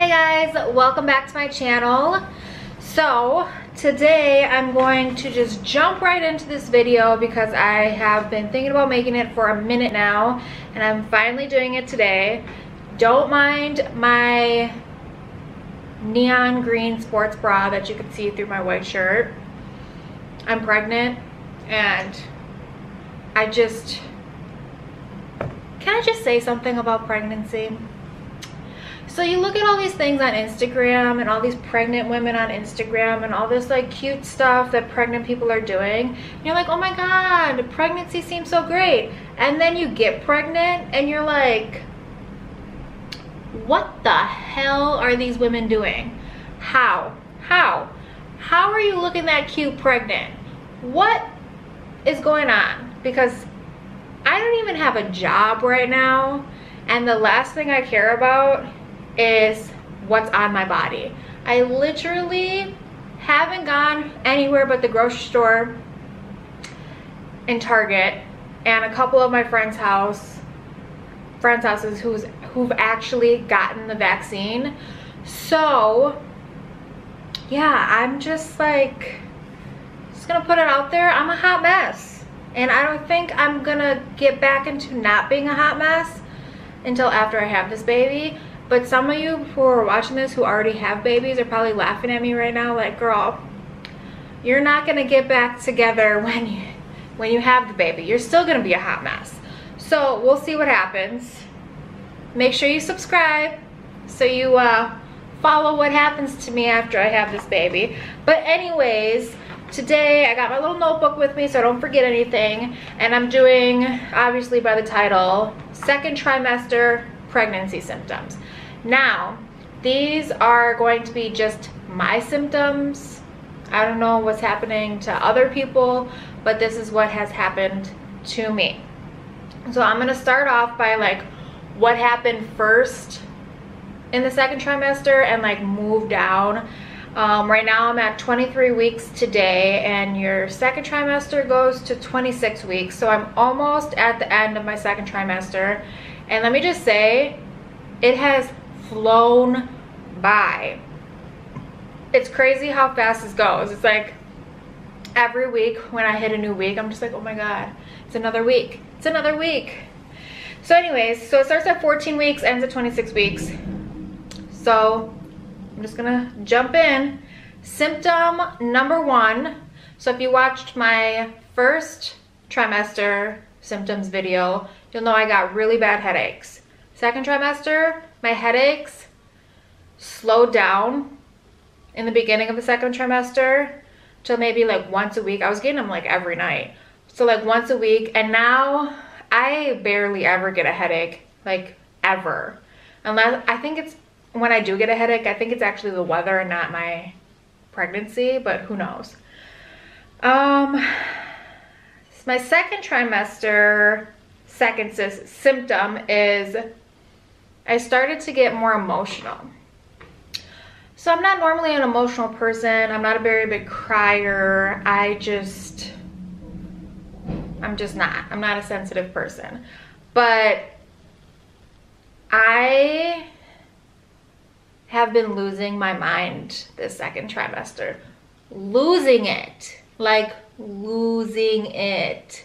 Hey guys, welcome back to my channel. So today I'm going to just jump right into this video because I have been thinking about making it for a minute now and I'm finally doing it today. Don't mind my neon green sports bra that you can see through my white shirt. I'm pregnant and I just, can I just say something about pregnancy? So you look at all these things on Instagram and all these pregnant women on Instagram and all this like cute stuff that pregnant people are doing. And you're like, oh my God, pregnancy seems so great. And then you get pregnant and you're like, what the hell are these women doing? How? How? How are you looking that cute pregnant? What is going on? Because I don't even have a job right now. And the last thing I care about is what's on my body. I literally haven't gone anywhere but the grocery store and Target and a couple of my friends' house, friends' houses who's who've actually gotten the vaccine. So yeah, I'm just like just gonna put it out there. I'm a hot mess. And I don't think I'm gonna get back into not being a hot mess until after I have this baby. But some of you who are watching this who already have babies are probably laughing at me right now like, girl, you're not gonna get back together when you, when you have the baby. You're still gonna be a hot mess. So we'll see what happens. Make sure you subscribe so you uh, follow what happens to me after I have this baby. But anyways, today I got my little notebook with me so I don't forget anything. And I'm doing, obviously by the title, second trimester pregnancy symptoms. Now, these are going to be just my symptoms. I don't know what's happening to other people, but this is what has happened to me. So I'm gonna start off by like what happened first in the second trimester and like move down. Um, right now I'm at 23 weeks today and your second trimester goes to 26 weeks. So I'm almost at the end of my second trimester. And let me just say, it has flown by. It's crazy how fast this goes. It's like every week when I hit a new week, I'm just like, oh my God, it's another week. It's another week. So anyways, so it starts at 14 weeks, ends at 26 weeks. So I'm just gonna jump in. Symptom number one. So if you watched my first trimester symptoms video, you'll know I got really bad headaches. Second trimester, my headaches slowed down in the beginning of the second trimester till maybe like once a week. I was getting them like every night. So like once a week and now I barely ever get a headache, like ever. Unless, I think it's, when I do get a headache, I think it's actually the weather and not my pregnancy, but who knows. Um, my second trimester second symptom is I started to get more emotional. So I'm not normally an emotional person. I'm not a very big crier. I just, I'm just not. I'm not a sensitive person. But I have been losing my mind this second trimester. Losing it. Like losing it.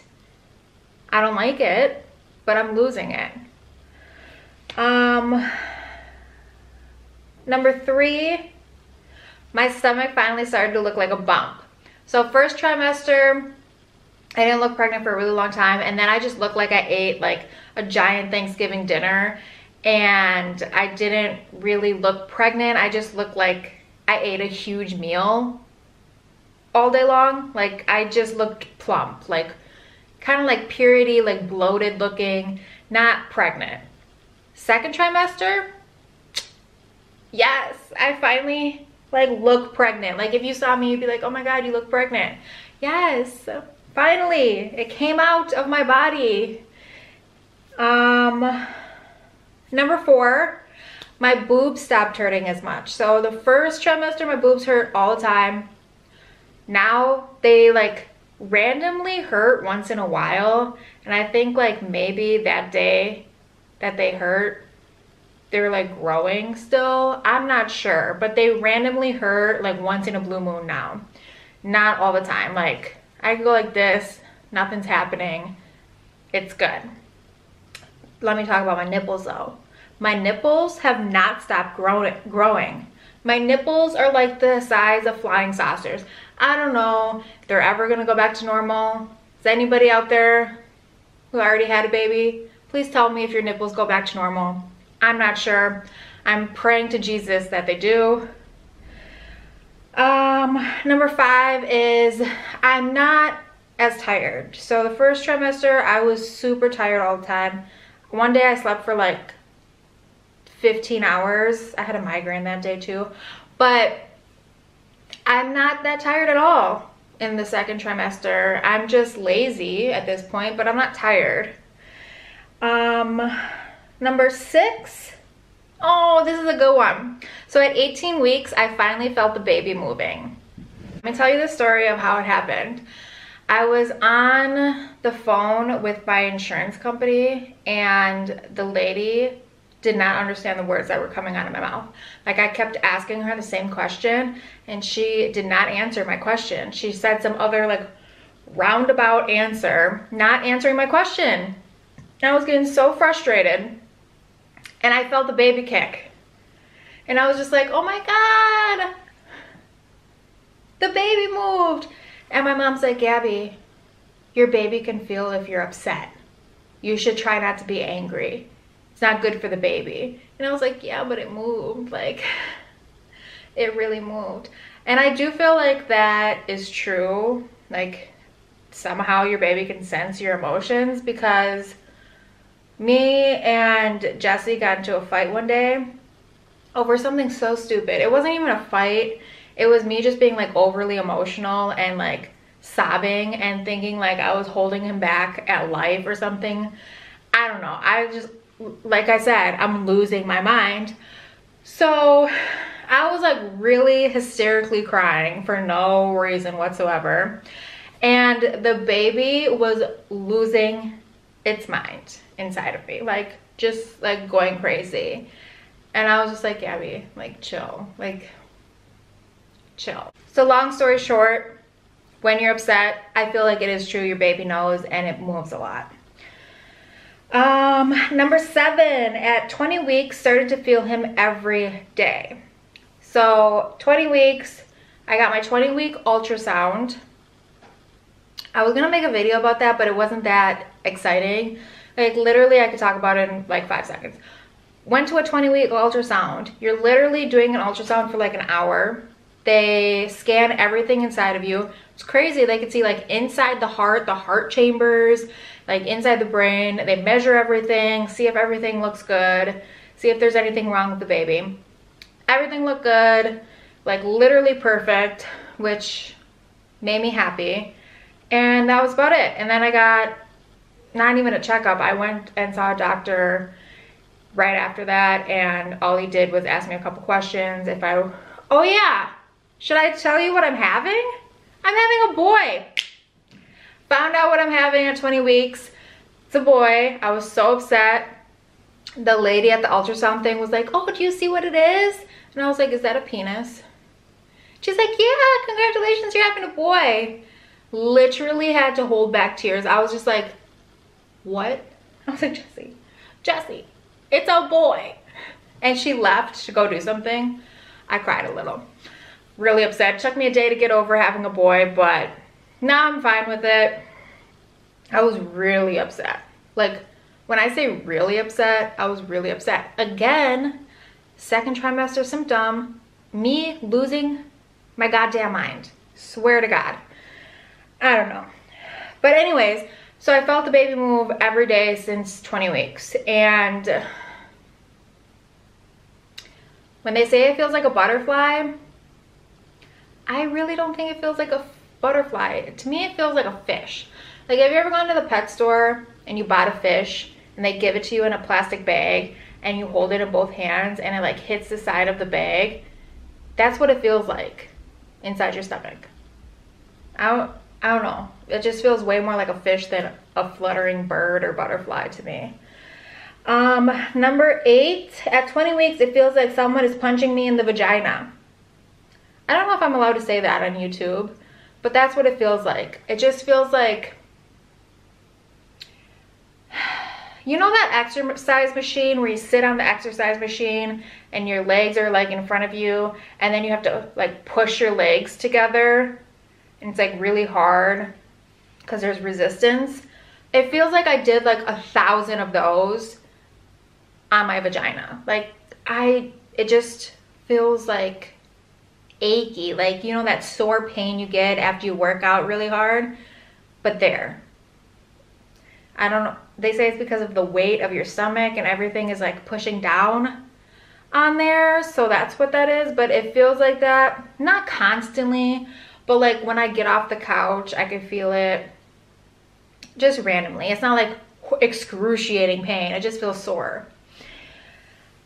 I don't like it, but I'm losing it. Um, number three, my stomach finally started to look like a bump. So first trimester, I didn't look pregnant for a really long time. And then I just looked like I ate like a giant Thanksgiving dinner. And I didn't really look pregnant. I just looked like I ate a huge meal all day long. Like I just looked plump, like kind of like purity, like bloated looking, not pregnant. Second trimester, yes, I finally like look pregnant. Like if you saw me, you'd be like, oh my God, you look pregnant. Yes, finally, it came out of my body. Um, number four, my boobs stopped hurting as much. So the first trimester, my boobs hurt all the time. Now they like randomly hurt once in a while. And I think like maybe that day that they hurt, they're like growing still. I'm not sure, but they randomly hurt like once in a blue moon now. Not all the time. Like I can go like this, nothing's happening. It's good. Let me talk about my nipples though. My nipples have not stopped growing. growing. My nipples are like the size of flying saucers. I don't know if they're ever gonna go back to normal. Is anybody out there who already had a baby? Please tell me if your nipples go back to normal. I'm not sure. I'm praying to Jesus that they do. Um, number five is I'm not as tired. So the first trimester, I was super tired all the time. One day I slept for like 15 hours. I had a migraine that day too. But I'm not that tired at all in the second trimester. I'm just lazy at this point, but I'm not tired. Um, number six. Oh, this is a good one. So at 18 weeks, I finally felt the baby moving. Let me tell you the story of how it happened. I was on the phone with my insurance company and the lady did not understand the words that were coming out of my mouth. Like I kept asking her the same question and she did not answer my question. She said some other like roundabout answer, not answering my question. And I was getting so frustrated and I felt the baby kick. And I was just like, oh my God, the baby moved. And my mom's like, Gabby, your baby can feel if you're upset. You should try not to be angry. It's not good for the baby. And I was like, yeah, but it moved. Like, it really moved. And I do feel like that is true. Like, somehow your baby can sense your emotions because me and Jesse got into a fight one day over something so stupid. It wasn't even a fight it was me just being like overly emotional and like sobbing and thinking like I was holding him back at life or something. I don't know. I just, like I said, I'm losing my mind. So I was like really hysterically crying for no reason whatsoever. And the baby was losing its mind inside of me, like just like going crazy. And I was just like, Gabby, like chill. Like chill. So long story short, when you're upset, I feel like it is true your baby knows and it moves a lot. Um, number seven, at 20 weeks, started to feel him every day. So 20 weeks, I got my 20 week ultrasound. I was gonna make a video about that, but it wasn't that exciting. Like literally I could talk about it in like five seconds. Went to a 20 week ultrasound. You're literally doing an ultrasound for like an hour they scan everything inside of you. It's crazy. They can see like inside the heart, the heart chambers, like inside the brain. They measure everything, see if everything looks good, see if there's anything wrong with the baby. Everything looked good, like literally perfect, which made me happy. And that was about it. And then I got not even a checkup. I went and saw a doctor right after that and all he did was ask me a couple questions if I, oh yeah, should I tell you what I'm having? I'm having a boy. Found out what I'm having at 20 weeks. It's a boy. I was so upset. The lady at the ultrasound thing was like, oh, do you see what it is? And I was like, is that a penis? She's like, yeah, congratulations, you're having a boy. Literally had to hold back tears. I was just like, what? I was like, Jesse, Jesse, it's a boy. And she left to go do something. I cried a little really upset. It took me a day to get over having a boy, but now I'm fine with it. I was really upset. Like, when I say really upset, I was really upset. Again, second trimester symptom, me losing my goddamn mind. Swear to God. I don't know. But anyways, so I felt the baby move every day since 20 weeks. And when they say it feels like a butterfly, I really don't think it feels like a butterfly. To me, it feels like a fish. Like, have you ever gone to the pet store and you bought a fish and they give it to you in a plastic bag and you hold it in both hands and it like hits the side of the bag? That's what it feels like inside your stomach. I don't, I don't know. It just feels way more like a fish than a fluttering bird or butterfly to me. Um, number eight, at 20 weeks, it feels like someone is punching me in the vagina. I don't know if I'm allowed to say that on YouTube, but that's what it feels like. It just feels like, you know that exercise machine where you sit on the exercise machine and your legs are like in front of you and then you have to like push your legs together and it's like really hard because there's resistance. It feels like I did like a thousand of those on my vagina. Like I, it just feels like achy. Like, you know, that sore pain you get after you work out really hard, but there. I don't know. They say it's because of the weight of your stomach and everything is like pushing down on there. So that's what that is. But it feels like that, not constantly, but like when I get off the couch, I can feel it just randomly. It's not like excruciating pain. It just feels sore.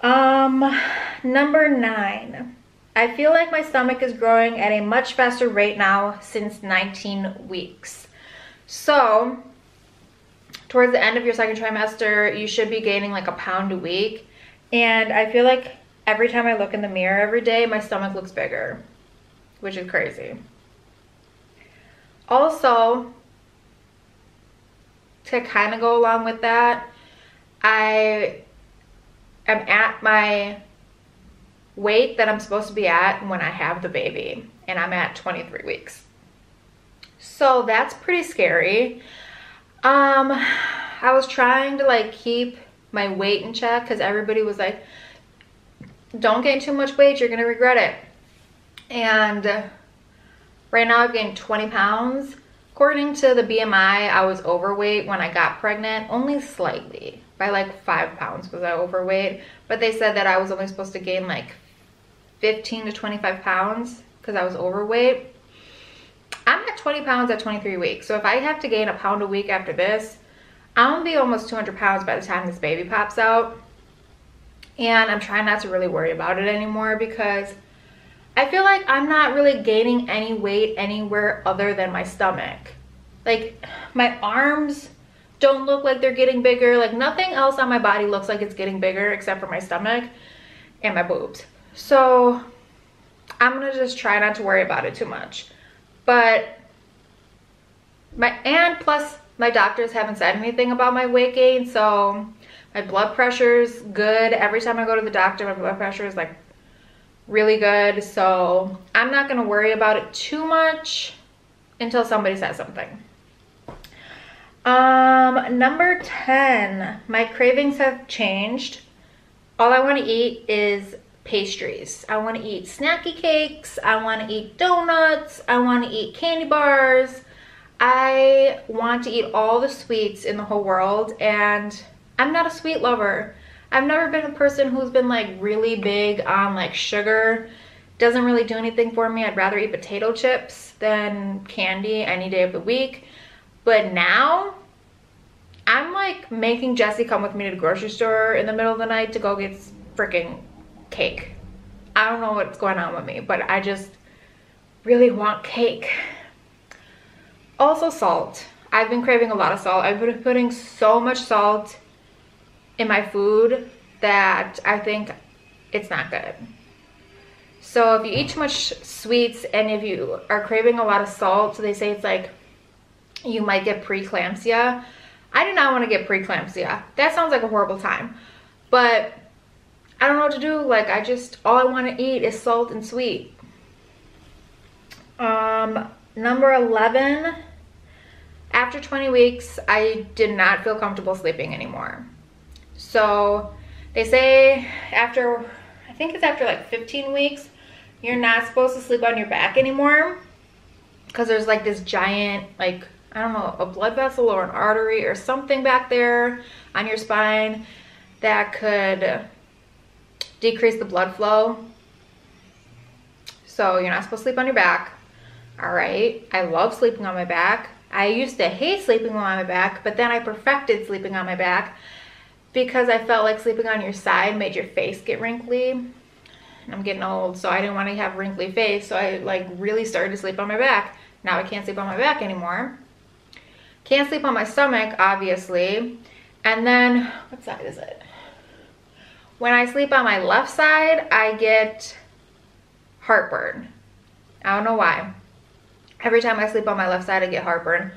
Um, number nine. I feel like my stomach is growing at a much faster rate now since 19 weeks. So, towards the end of your second trimester, you should be gaining like a pound a week. And I feel like every time I look in the mirror every day, my stomach looks bigger, which is crazy. Also, to kind of go along with that, I am at my weight that I'm supposed to be at when I have the baby and I'm at 23 weeks. So that's pretty scary. Um, I was trying to like keep my weight in check because everybody was like, don't gain too much weight, you're gonna regret it. And right now I've gained 20 pounds. According to the BMI, I was overweight when I got pregnant, only slightly by like five pounds was I overweight. But they said that I was only supposed to gain like 15 to 25 pounds because I was overweight. I'm at 20 pounds at 23 weeks. So if I have to gain a pound a week after this, I'm gonna be almost 200 pounds by the time this baby pops out. And I'm trying not to really worry about it anymore because I feel like I'm not really gaining any weight anywhere other than my stomach. Like my arms don't look like they're getting bigger. Like nothing else on my body looks like it's getting bigger except for my stomach and my boobs. So I'm gonna just try not to worry about it too much. But my, and plus my doctors haven't said anything about my weight gain. So my blood pressure's good. Every time I go to the doctor, my blood pressure is like really good. So I'm not gonna worry about it too much until somebody says something. Um, number 10, my cravings have changed. All I want to eat is pastries. I want to eat snacky cakes. I want to eat donuts. I want to eat candy bars. I want to eat all the sweets in the whole world and I'm not a sweet lover. I've never been a person who's been like really big on like sugar. Doesn't really do anything for me. I'd rather eat potato chips than candy any day of the week. But now I'm like making Jesse come with me to the grocery store in the middle of the night to go get freaking cake. I don't know what's going on with me, but I just really want cake. Also salt. I've been craving a lot of salt. I've been putting so much salt in my food that I think it's not good. So if you eat too much sweets and if you are craving a lot of salt, so they say it's like you might get preeclampsia. I do not want to get preeclampsia. That sounds like a horrible time. But I don't know what to do. Like, I just, all I want to eat is salt and sweet. Um, number 11, after 20 weeks, I did not feel comfortable sleeping anymore. So they say after, I think it's after like 15 weeks, you're not supposed to sleep on your back anymore because there's like this giant like I don't know, a blood vessel or an artery or something back there on your spine that could decrease the blood flow. So you're not supposed to sleep on your back. All right, I love sleeping on my back. I used to hate sleeping on my back, but then I perfected sleeping on my back because I felt like sleeping on your side made your face get wrinkly. I'm getting old, so I didn't want to have wrinkly face, so I like really started to sleep on my back. Now I can't sleep on my back anymore. Can't sleep on my stomach, obviously. And then, what side is it? When I sleep on my left side, I get heartburn. I don't know why. Every time I sleep on my left side, I get heartburn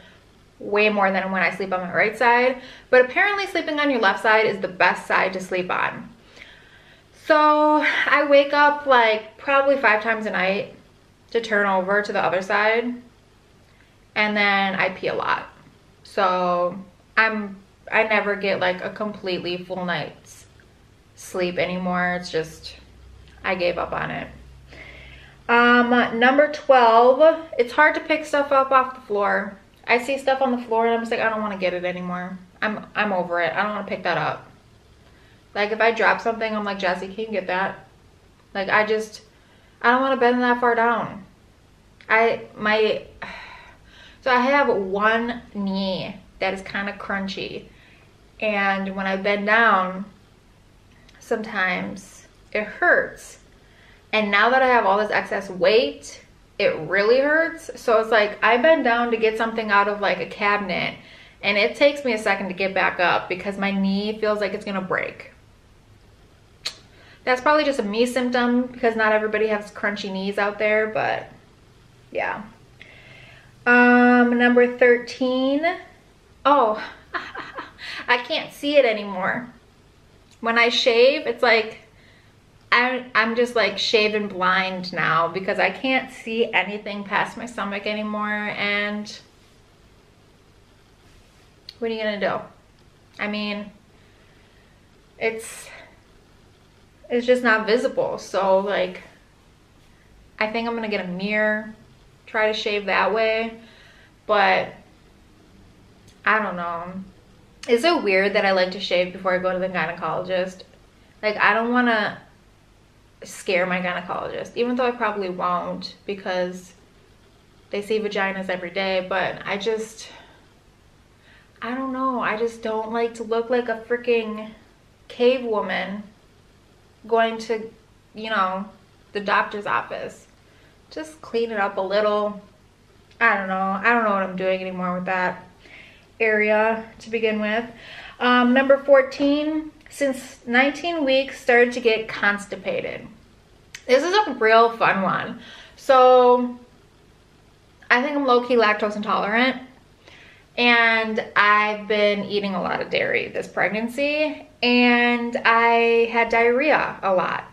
way more than when I sleep on my right side. But apparently sleeping on your left side is the best side to sleep on. So I wake up like probably five times a night to turn over to the other side. And then I pee a lot. So I'm, I never get like a completely full night's sleep anymore. It's just, I gave up on it. Um, number 12, it's hard to pick stuff up off the floor. I see stuff on the floor and I'm just like, I don't want to get it anymore. I'm, I'm over it. I don't want to pick that up. Like if I drop something, I'm like, Jesse, can you get that? Like I just, I don't want to bend that far down. I, my, so I have one knee that is kind of crunchy. And when I bend down, sometimes it hurts. And now that I have all this excess weight, it really hurts. So it's like I bend down to get something out of like a cabinet and it takes me a second to get back up because my knee feels like it's gonna break. That's probably just a me symptom because not everybody has crunchy knees out there, but yeah. Um, number 13. Oh, I can't see it anymore. When I shave, it's like I'm, I'm just like shaven blind now because I can't see anything past my stomach anymore and what are you gonna do? I mean, it's, it's just not visible. So like, I think I'm gonna get a mirror, try to shave that way, but I don't know. Is it weird that I like to shave before I go to the gynecologist? Like, I don't wanna scare my gynecologist, even though I probably won't because they see vaginas every day, but I just, I don't know. I just don't like to look like a freaking cave woman going to, you know, the doctor's office. Just clean it up a little. I don't know. I don't know what I'm doing anymore with that area to begin with. Um, number 14, since 19 weeks, started to get constipated. This is a real fun one. So I think I'm low-key lactose intolerant and I've been eating a lot of dairy this pregnancy and I had diarrhea a lot,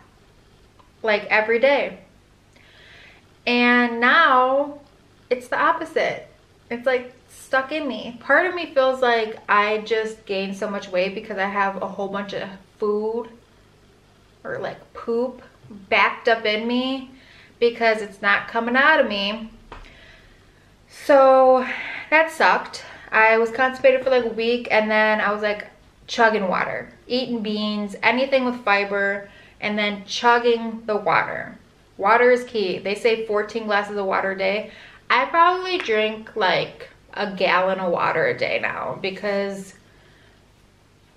like every day. And now it's the opposite. It's like stuck in me. Part of me feels like I just gained so much weight because I have a whole bunch of food or like poop backed up in me because it's not coming out of me. So that sucked. I was constipated for like a week and then I was like chugging water, eating beans, anything with fiber, and then chugging the water. Water is key. They say 14 glasses of water a day. I probably drink like a gallon of water a day now because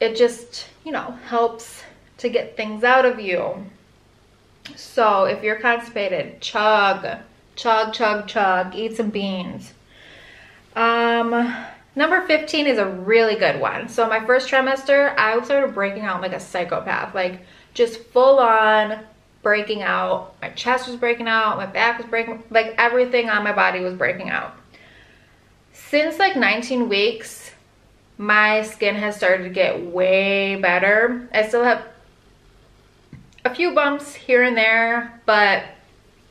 it just, you know, helps to get things out of you. So if you're constipated, chug, chug, chug, chug, eat some beans. Um, number 15 is a really good one. So my first trimester, I started breaking out like a psychopath, like just full on breaking out. My chest was breaking out, my back was breaking, like everything on my body was breaking out since like 19 weeks, my skin has started to get way better. I still have a few bumps here and there, but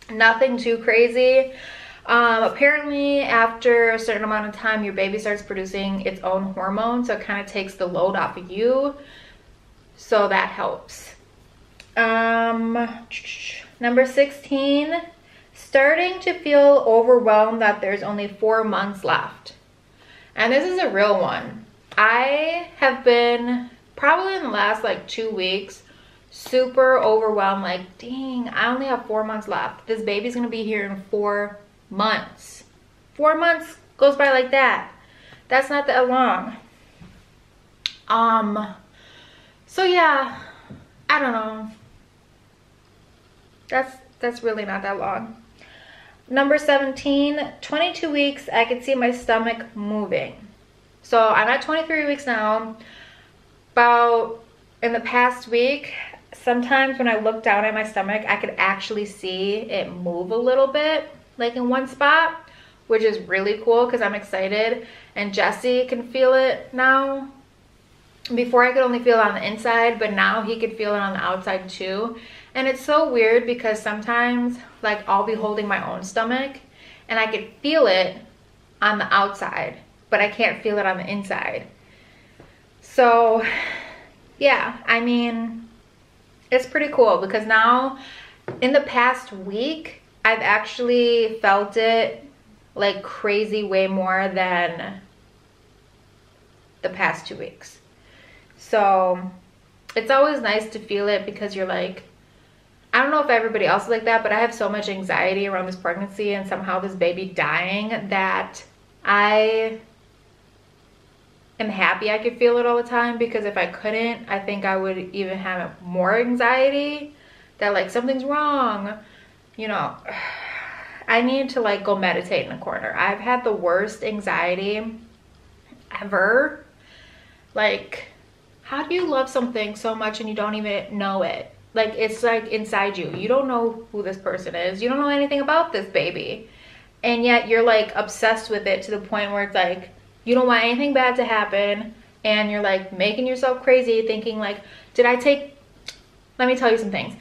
nothing too crazy. Um, apparently after a certain amount of time, your baby starts producing its own hormone. So it kind of takes the load off of you. So that helps. Um, number 16, starting to feel overwhelmed that there's only four months left. And this is a real one. I have been probably in the last like two weeks super overwhelmed like dang i only have four months left. This baby's gonna be here in four months. Four months goes by like that. That's not that long. Um so yeah i don't know. That's that's really not that long Number 17, 22 weeks, I can see my stomach moving. So I'm at 23 weeks now. About in the past week, sometimes when I look down at my stomach, I could actually see it move a little bit, like in one spot, which is really cool because I'm excited. And Jesse can feel it now. Before I could only feel it on the inside, but now he could feel it on the outside too. And it's so weird because sometimes like I'll be holding my own stomach and I can feel it on the outside, but I can't feel it on the inside. So yeah, I mean, it's pretty cool because now in the past week, I've actually felt it like crazy way more than the past two weeks. So it's always nice to feel it because you're like, I don't know if everybody else is like that, but I have so much anxiety around this pregnancy and somehow this baby dying that I am happy I could feel it all the time because if I couldn't, I think I would even have more anxiety that like something's wrong. You know, I need to like go meditate in a corner. I've had the worst anxiety ever. Like, how do you love something so much and you don't even know it? Like, it's like inside you. You don't know who this person is. You don't know anything about this baby. And yet you're like obsessed with it to the point where it's like, you don't want anything bad to happen and you're like making yourself crazy thinking like did i take let me tell you some things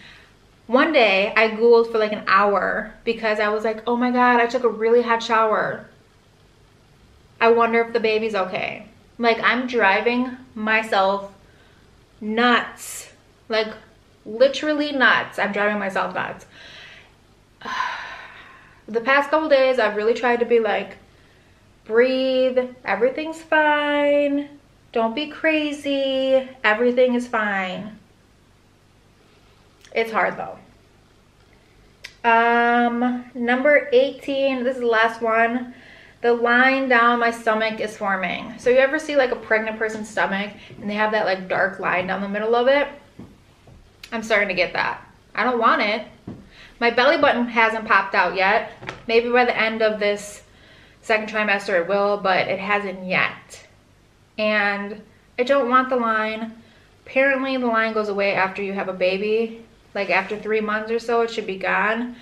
one day i googled for like an hour because i was like oh my god i took a really hot shower i wonder if the baby's okay like i'm driving myself nuts like literally nuts. I'm driving myself nuts. The past couple days i've really tried to be like breathe everything's fine. Don't be crazy. Everything is fine. It's hard though. Um number 18 this is the last one. The line down my stomach is forming. So you ever see like a pregnant person's stomach and they have that like dark line down the middle of it i'm starting to get that i don't want it my belly button hasn't popped out yet maybe by the end of this second trimester it will, but it hasn't yet. And I don't want the line. Apparently the line goes away after you have a baby. Like after three months or so, it should be gone.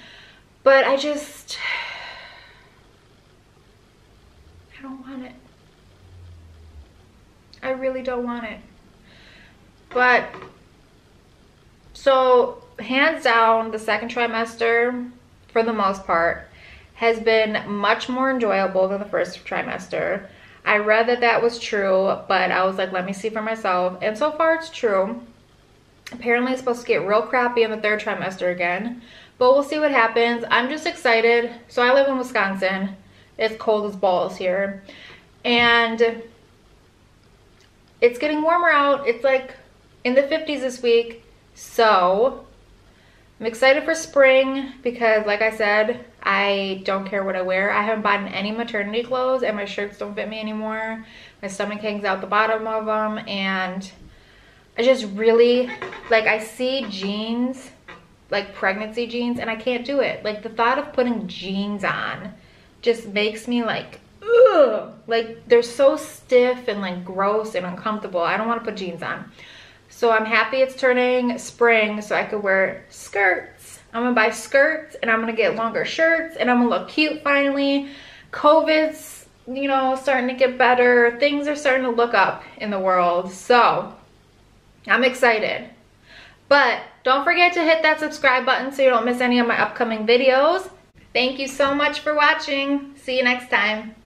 But I just, I don't want it. I really don't want it. But, so hands down, the second trimester, for the most part, has been much more enjoyable than the first trimester. I read that that was true, but I was like, let me see for myself. And so far it's true. Apparently it's supposed to get real crappy in the third trimester again, but we'll see what happens. I'm just excited. So I live in Wisconsin. It's cold as balls here. And it's getting warmer out. It's like in the 50s this week. So I'm excited for spring because like I said, I don't care what I wear. I haven't bought any maternity clothes and my shirts don't fit me anymore. My stomach hangs out the bottom of them and I just really, like I see jeans, like pregnancy jeans and I can't do it. Like the thought of putting jeans on just makes me like, ugh. Like they're so stiff and like gross and uncomfortable. I don't want to put jeans on. So I'm happy it's turning spring so I could wear skirts. I'm gonna buy skirts and I'm gonna get longer shirts and I'm gonna look cute finally. COVID's, you know, starting to get better. Things are starting to look up in the world. So I'm excited. But don't forget to hit that subscribe button so you don't miss any of my upcoming videos. Thank you so much for watching. See you next time.